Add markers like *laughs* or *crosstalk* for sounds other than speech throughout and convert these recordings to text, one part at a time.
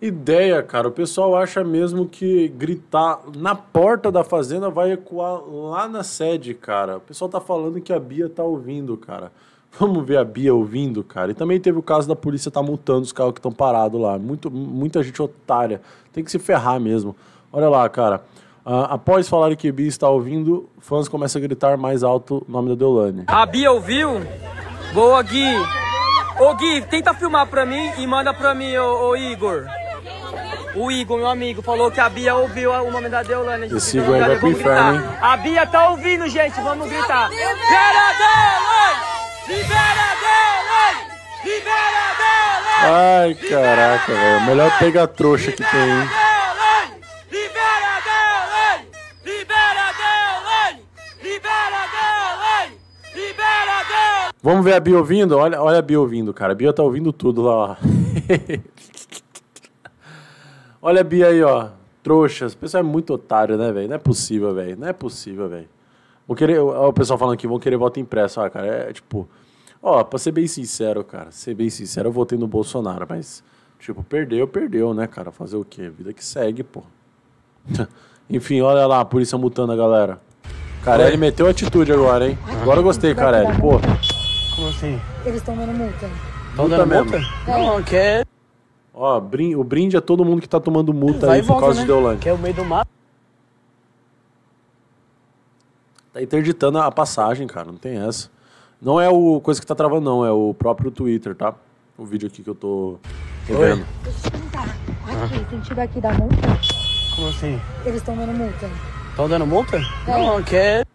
Ideia, cara. O pessoal acha mesmo que gritar na porta da fazenda vai ecoar lá na sede, cara. O pessoal tá falando que a Bia tá ouvindo, cara. Vamos ver a Bia ouvindo, cara. E também teve o caso da polícia tá multando os carros que estão parados lá. Muito, muita gente otária. Tem que se ferrar mesmo. Olha lá, cara. Uh, após falar que Bia está ouvindo, fãs começam a gritar mais alto o nome da Deolane. A Bia ouviu? Boa, Gui. Ô, Gui, tenta filmar pra mim e manda pra mim, ô, ô Igor. O Igor, meu amigo, falou que a Bia ouviu o nome da Deolane. Esse Igor vai pro inferno, hein? A Bia tá ouvindo, gente. Vamos gritar. Libera Deolane! Libera Deolane! Libera Deolane! Ai, caraca, velho. Melhor pegar trouxa que tem, hein? Vamos ver a Bia ouvindo? Olha, olha a Bia ouvindo, cara. A Bia tá ouvindo tudo lá, ó. *laughs* Olha a Bia aí, ó. Trouxas. O pessoal é muito otário, né, velho? Não é possível, velho. Não é possível, velho. Vou querer. Ó, o pessoal falando aqui, vão querer voto impresso. Ó, cara, é tipo. Ó, pra ser bem sincero, cara. Ser bem sincero, eu votei no Bolsonaro, mas. Tipo, perdeu, perdeu, né, cara? Fazer o quê? Vida que segue, pô. *laughs* Enfim, olha lá, a polícia multando a galera. Carelli meteu atitude agora, hein? Agora eu gostei, Carelli. Pô. Como assim? Eles estão dando multa. Estão dando mesmo. multa? Não, quer. Ó, brin- o brinde é todo mundo que tá tomando multa Vai aí e por volta, causa né? de Deolane. Que é o meio do mato. Tá interditando a passagem, cara. Não tem essa. Não é o coisa que tá travando, não. É o próprio Twitter, tá? O vídeo aqui que eu tô, tô vendo. Deixa eu te perguntar. Aqui, sentido aqui da multa, Como assim? eles estão dando multa. Estão dando multa? Não, quer.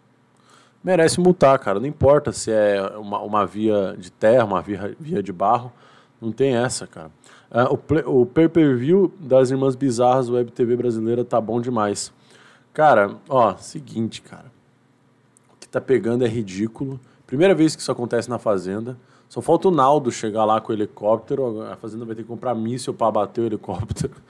Merece multar, cara. Não importa se é uma, uma via de terra, uma via, via de barro. Não tem essa, cara. Ah, o, ple- o pay-per-view das Irmãs Bizarras Web TV brasileira tá bom demais. Cara, ó, seguinte, cara. O que tá pegando é ridículo. Primeira vez que isso acontece na Fazenda. Só falta o Naldo chegar lá com o helicóptero. A Fazenda vai ter que comprar míssil pra bater o helicóptero. *laughs*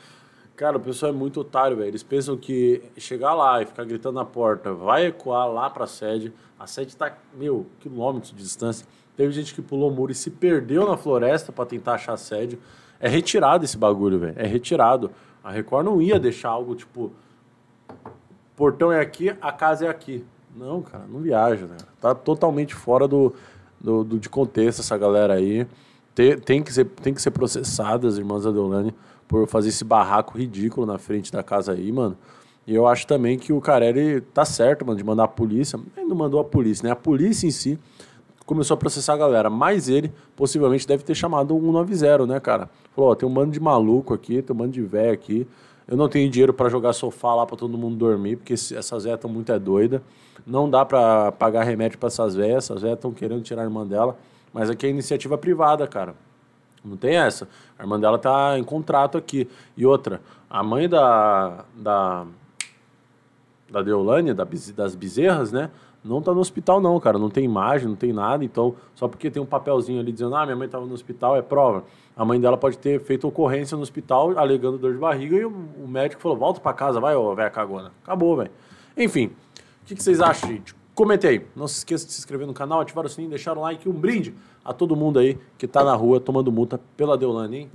Cara, o pessoal é muito otário, velho. Eles pensam que chegar lá e ficar gritando na porta vai ecoar lá pra sede. A sede tá, meu, quilômetros de distância. Teve gente que pulou o muro e se perdeu na floresta pra tentar achar a sede. É retirado esse bagulho, velho. É retirado. A Record não ia deixar algo tipo. Portão é aqui, a casa é aqui. Não, cara, não viaja, né? Tá totalmente fora do, do, do- de contexto essa galera aí. Tem, que ser, tem que ser processada, as irmãs da Deolane, por fazer esse barraco ridículo na frente da casa aí, mano. E eu acho também que o Carelli tá certo, mano, de mandar a polícia. Ele não mandou a polícia, né? A polícia em si começou a processar a galera, mas ele possivelmente deve ter chamado o 190, né, cara? Falou, ó, tem um bando de maluco aqui, tem um bando de velho aqui. Eu não tenho dinheiro pra jogar sofá lá pra todo mundo dormir, porque essas velhas estão muito é doida. Não dá pra pagar remédio pra essas velhas, essas velhas estão querendo tirar a irmã dela, mas aqui é iniciativa privada, cara. Não tem essa. A irmã dela tá em contrato aqui. E outra, a mãe da, da, da Deolane, da das bezerras, né? Não tá no hospital, não, cara. Não tem imagem, não tem nada. Então, só porque tem um papelzinho ali dizendo, ah, minha mãe tava no hospital, é prova. A mãe dela pode ter feito ocorrência no hospital, alegando dor de barriga, e o, médico falou: volta pra casa, vai, ô, velha cagona. Acabou, velho. Enfim, o que, que vocês acham, gente? Comente aí. Não se esqueça de se inscrever no canal, ativar o sininho, deixar o like e um brinde a todo mundo aí que tá na rua tomando multa pela Deolane, hein?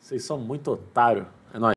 Vocês são muito otário. É nóis.